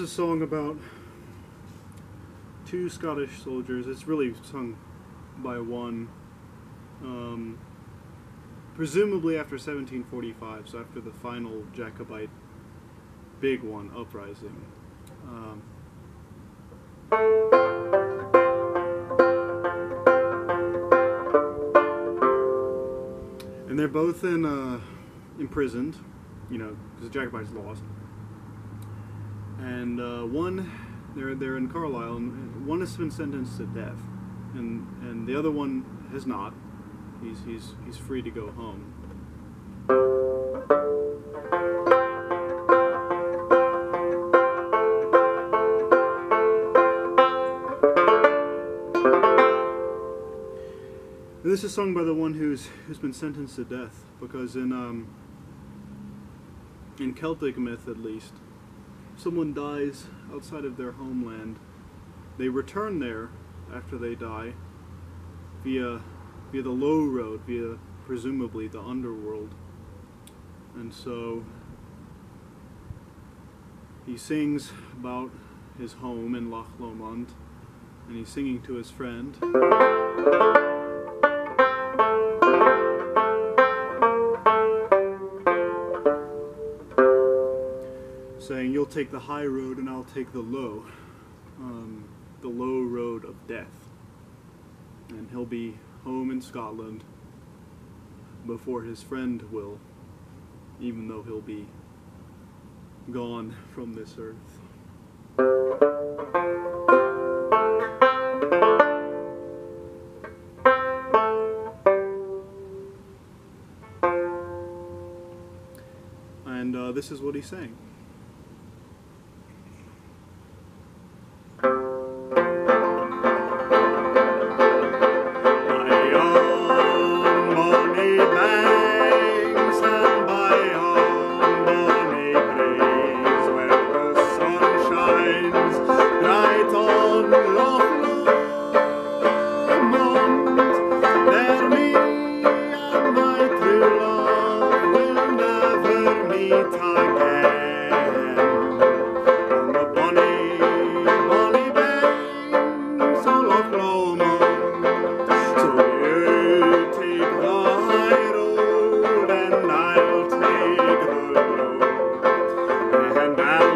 a song about two Scottish soldiers. It's really sung by one, um, presumably after 1745, so after the final Jacobite big one uprising. Um, and they're both in uh, imprisoned, you know, because the Jacobites lost. And uh, one, they're they're in Carlisle, and one has been sentenced to death, and and the other one has not. He's he's he's free to go home. This is sung by the one who's who's been sentenced to death, because in um, in Celtic myth at least, someone dies outside of their homeland, they return there after they die via via the low road, via presumably the underworld. And so he sings about his home in Loch Lomond, and he's singing to his friend. Take the high road and I'll take the low, um, the low road of death. And he'll be home in Scotland before his friend will, even though he'll be gone from this earth. And uh, this is what he's saying.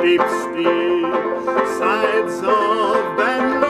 steep, steep sides of Ben